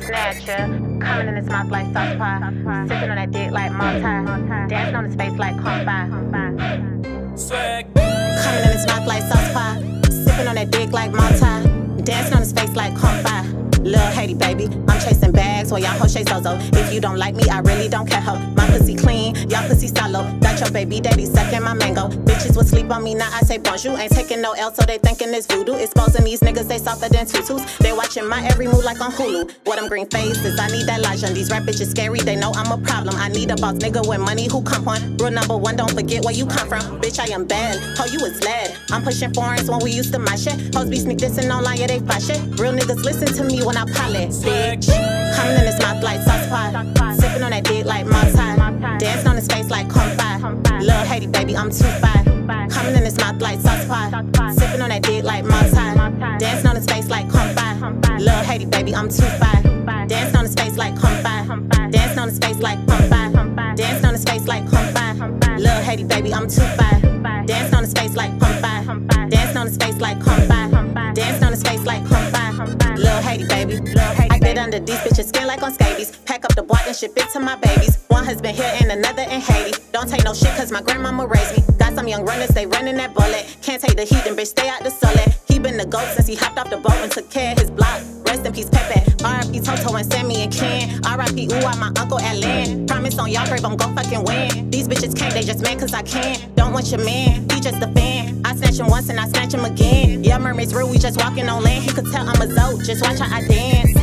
Snatcha, coming in his mouth like sauce pie, sipping on that dick like Malta, dancing on his face like Kompa. Coming in his mouth like sauce pie, sipping on that dick like Malta, dancing on his face like Kompa. Lil' Haiti, baby. I'm chasing bags while y'all hoes chase Zozo. If you don't like me, I really don't care, ho. My pussy clean, y'all pussy solo. Got your baby daddy sucking my mango. Bitches will sleep on me, now I say bonjour. Ain't taking no L, so they thinking it's voodoo. Exposing these niggas, they softer than tutus. They watching my every move like on Hulu. What them green faces, I need that Lajan. These rap bitches scary, they know I'm a problem. I need a boss nigga with money who come on. Rule number one, don't forget where you come from. Bitch, I am bad. Ho, you is lead. I'm pushing foreigns when we used to my shit. Hoes be sneak dissing online, yeah, they fight shit. Real niggas listen to me when I pilot, bitch. In his mouth like sauce pie. Sipping on that dick like Mai Tai. Dancing on his face like Confide. Lil' Haiti, baby, I'm too fat. Coming in his mouth like sauce pie. Sipping on that dick like Mai Tai. Dancing on his face like Confide. Lil' Haiti, baby, I'm too fat. Dancing on his face like Confide. Dancing on his face like Confide. Dancing on his face like Confide. Lil' Haiti, baby, I'm too fat. Dancing on his face like under these bitches' skin like on scabies. Pack up the boy and ship it to my babies. One husband here and another in Haiti. Don't take no shit cause my grandmama raised me. Got some young runners, they running that bullet. Can't take the heat, and bitch, stay out the sullet. He been the goat since he hopped off the boat and took care of his block. Rest in peace, Pepe. R.I.P. Toto and Sammy and Ken. R.I.P. Ooh, my uncle Alan. Promise on y'all grave, I'm gon' fucking win. These bitches can't, they just mad cause I can. Don't want your man, he just a fan. I snatch him once and I snatch him again. Yeah, mermaid's real, we just walking on land. He could tell I'm a zoat, just watch how I dance.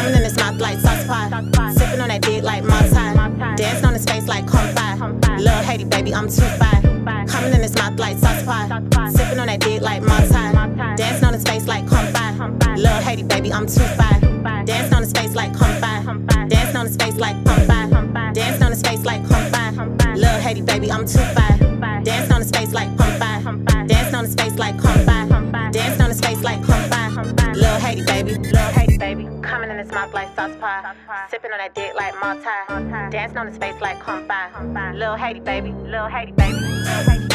Coming in his mouth like sauce pie. Sipping on that dick like Mai Dancing on his face like Confide. Lil' Haiti, baby, I'm too fat. Coming in his mouth like sauce pie. Sipping on that dick like Mai Dancing on his face like Confide. Lil' Haiti, baby, I'm too fat. Dancing on his face like Confide. Dancing on his face like Confide. Dancing on his face like Confide. Lil' Haiti, baby, I'm too fat. Dancing on his face like Confide. Dancing on his face like Confide. Dancing on his face like Confide. Lil' Haiti, baby. Lil' baby. Coming in his mouth like sauce pie. Sipping on that dick like Mai Tai. Dancing on his face like Haiti, baby. Lil' Haiti, baby. Lil' Haiti, baby. Haiti,